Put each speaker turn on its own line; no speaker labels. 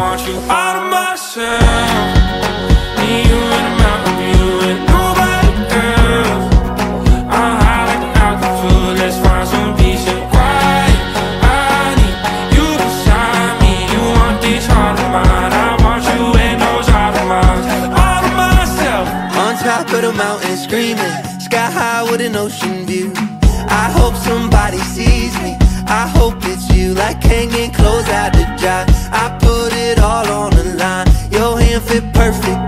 want. You can shine me. You want you in those other minds. All of myself.
On top of the mountain screaming Sky high with an ocean view I hope somebody sees me I hope it's you Like hanging clothes out to dry Fit perfect